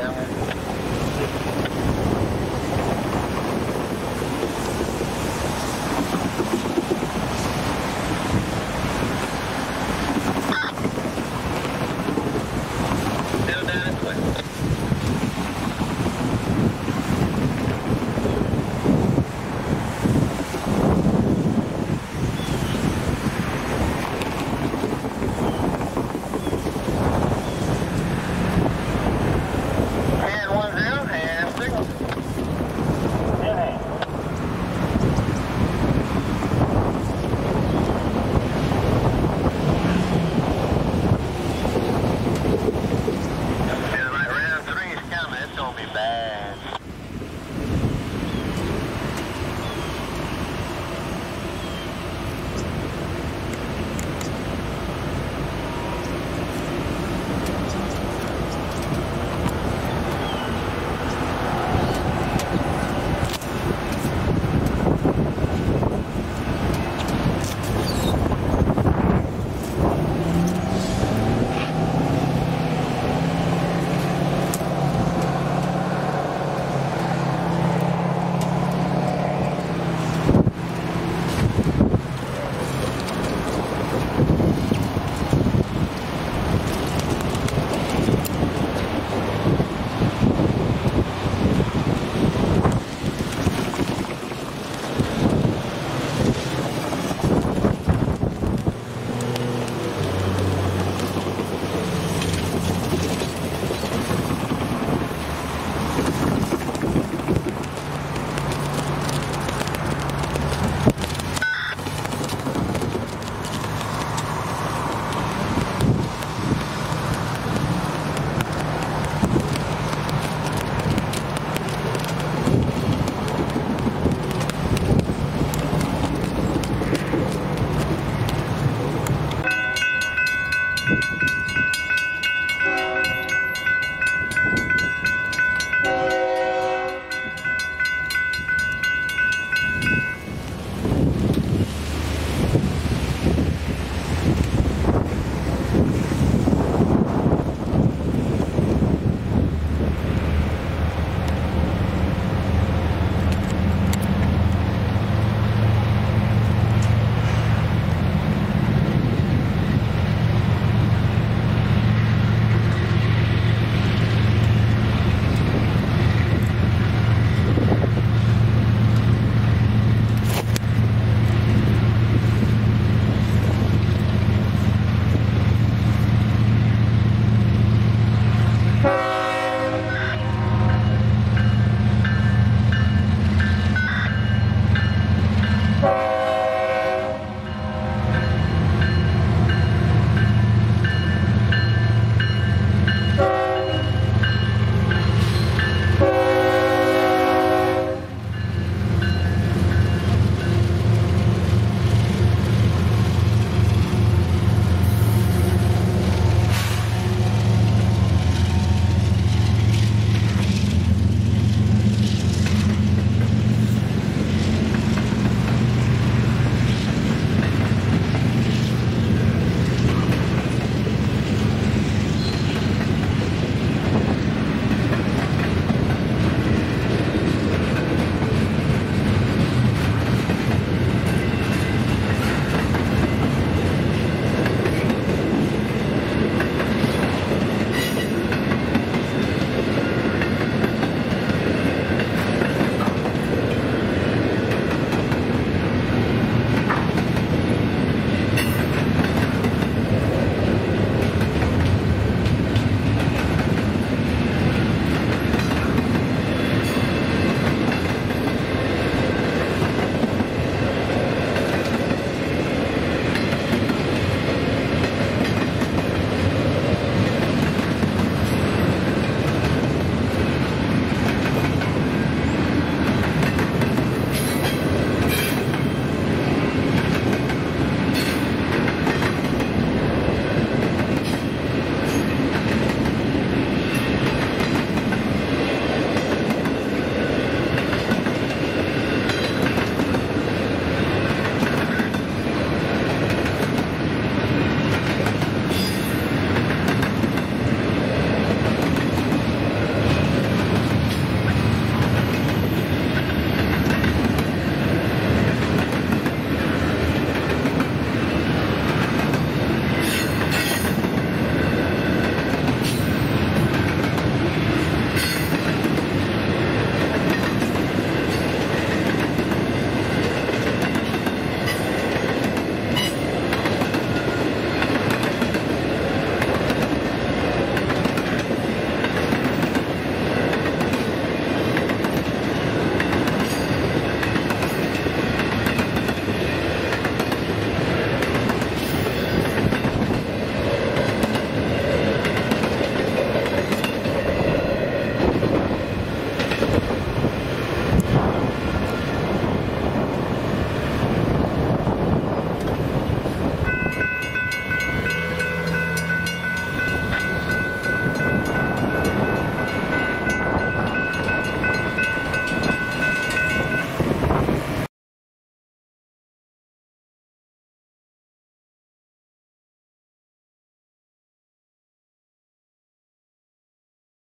that one.